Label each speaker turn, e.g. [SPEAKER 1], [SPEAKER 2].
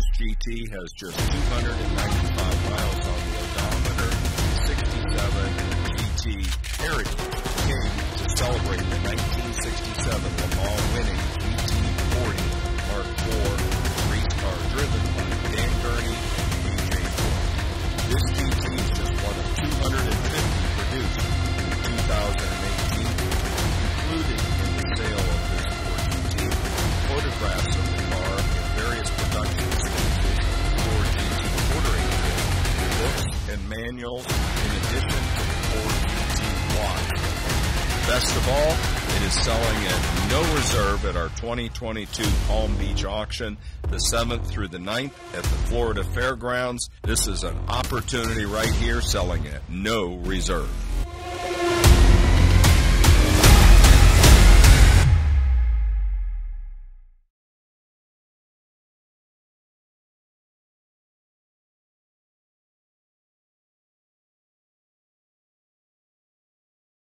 [SPEAKER 1] This GT has just 295 miles on the odometer. 67 GT Heritage came to celebrate the 1967 Le Mans manuals, in addition to the Ford GT watch. Best of all, it is selling at no reserve at our 2022 Palm Beach auction, the 7th through the 9th at the Florida Fairgrounds. This is an opportunity right here selling at no reserve.